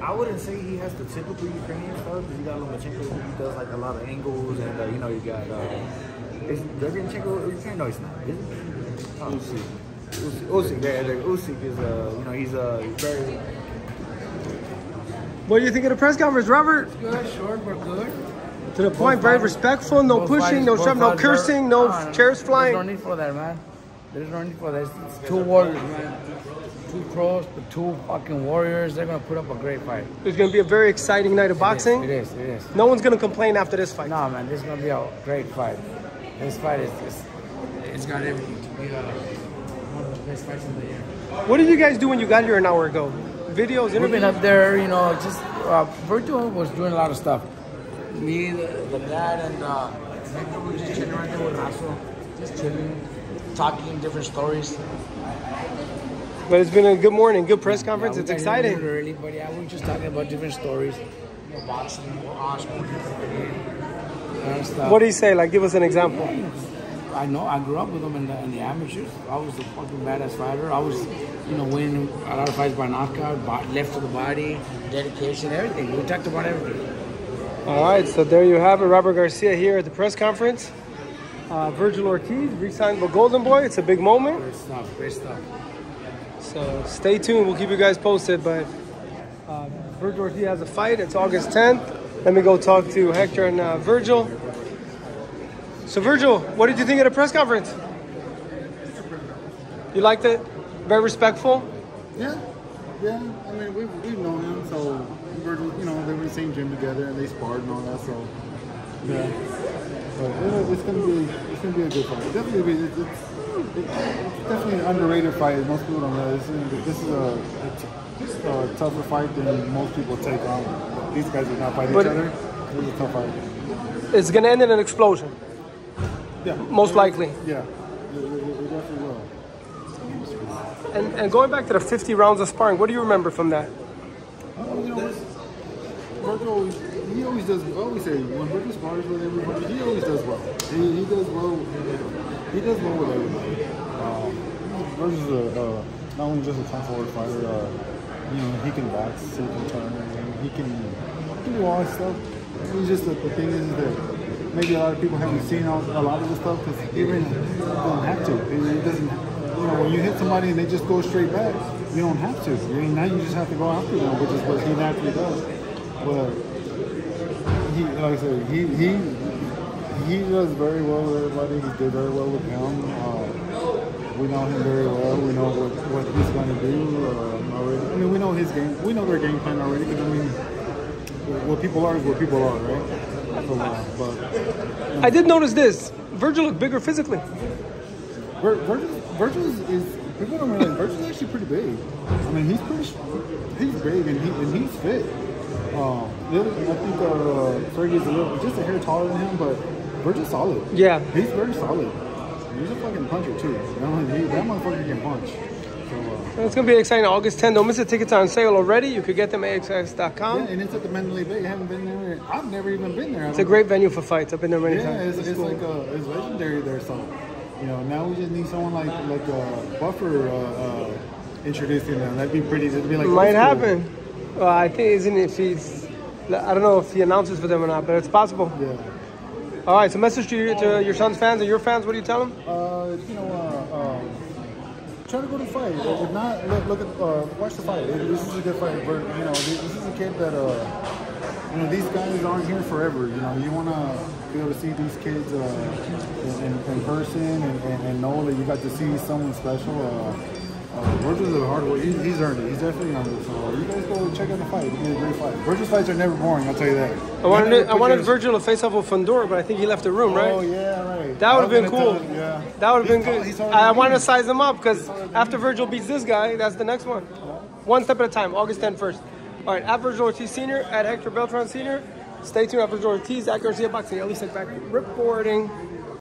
I wouldn't say he has the typical Ukrainian stuff. because You got Lomachenko who does like a lot of angles, and uh, you know you got uh, is Derevyanchenko Ukrainian? No, he's not. Is he? Oh, Usyk. Usyk. Usyk. Yeah, yeah, Usyk is uh, you know he's uh, very. What do you think of the press conference, Robert? Good, short, but good. To the point, very respectful, no pushing, fighters- no both shoving, no fighters are- cursing, no Ah, chairs There's no need for that, man. There's no need for that. It's two warriors, man. Two pros, but two fucking warriors. They're gonna put up a great fight. It's going to be a very exciting night of It boxing. is, it is. No one's going to complain after this fight. No, man, this is gonna be a great fight. This fight is, is it's got everything to be uh, one of the best fights of the year. What did you guys do when you got here an hour ago? Videos, We've been up there, you know, just uh, Virtual was doing a lot of stuff. Me, the, the dad, and uh, Hector were just chilling right there with just chilling, talking different stories. But it's been a good morning, good press conference. Yeah, it's got here a exciting. early, but yeah, we were just talking about different stories, you know, boxing, Oscar. What do you say? Like, give us an example. I know. I grew up with them in the, in the amateurs. I was a fucking badass fighter. I was, you know, winning a lot of fights by knockout, left to the body, dedication, everything. We talked about everything. All right, so there you have it. Robert Garcia here at the press conference. Uh, Vergil Ortiz re-signed with Golden Boy. It's a big moment. Great stuff. Great stuff. So stay tuned. We'll keep you guys posted. But uh, Vergil Ortiz has a fight. It's August 10th. Let me go talk to Hector and uh, Vergil. So Vergil, what did you think of the press conference? You liked it? Very respectful. Yeah, yeah. I mean, we've, we've known him, so we're, you know, they were in the same gym together and they sparred and all that. So, yeah. But it's gonna be it's gonna be a good fight. Definitely, be, it's, it's, it's definitely an underrated fight. Most people don't realize this is, this is a, it's a uh, tougher fight than most people take on. These guys do not fight But- each other. This is a tough fight. It's gonna end in an explosion, Yeah, most likely. yeah. It, it, it definitely will. And, and going back to the 50 rounds of sparring, what do you remember from that? Oh, you know, Vergil, always, does. I always say when Vergil spars with everybody, he always does well. He, he does well. He does well with everybody. Um, Vergil's a, uh, not only just a top forward fighter. Uh, you know, he can box, he can turn, he can, he can do all that stuff. He's just the, the thing is that maybe a lot of people haven't seen all, a lot of the stuff because really doesn't have to. He, he doesn't. You know, when you hit somebody and they just go straight back, you don't have to. I mean, now you just have to go after them, which is what he naturally does. But he, like I said, he he he does very well with everybody. He did very well with him. Uh, we know him very well. We know what, what he's going to do uh, already. I mean, we know his game. We know their game plan already. Because I mean, what people are is what people are, right? So, uh, but I did notice this. Vergil looked bigger physically. Vir- Vergil, Vergil is, is people don't realize Vergil's actually pretty big. I mean, he's pretty, he's big and he and he's fit. Um, other- I think uh, Fergie's a little just a hair taller than him, but Vergil's solid. Yeah. he's very solid. He's a fucking puncher too. Know, he, that motherfucker can punch. So, uh, It's gonna be exciting. August 10th. Don't miss the Tickets on sale already. You could get them at yeah, and it's at the Mandalay Bay. I haven't been there. I've never even been there. It's a great venue for fights. I've been there many Yeah, times. it's, it's cool. like uh, it's legendary there. So, you know, now we just need someone like like uh, Buffer uh, uh, introducing them. That'd be pretty. It'd be like Might happen. Well, I think isn't if he's. I don't know if he announces for them or not, but it's possible. Yeah. All right. So message to your, to your son's fans and your fans. What do you tell them? Uh, you know, uh, um, try to go to the fight. If not, look, look at uh, watch the fight. This is a good fight. But you know, this, is a kid that uh, you know these guys aren't here forever. You know, you want to be able to see these kids uh, in, in, person and, and, and know that you got to see someone special. Uh, uh, Vergil's a hard worker. He, he's earned it. He's definitely earned it. So you guys go check out the fight. Be a great fight. Vergil's fights are never boring. I'll tell you that. I wanted Never I wanted Vergil to face off with Fundora, but I think he left the room, right? Oh yeah, right. That would have been cool. him, yeah. That would have been tall- good. he's I than wanted to size him up because after Vergil beats this guy, that's the next one. One step at a time. August 10th first. All right, at Vergil Ortiz Sr., at Hector Beltran Sr. Stay tuned at Vergil Ortiz, at Garcia Boxing. At least back reporting.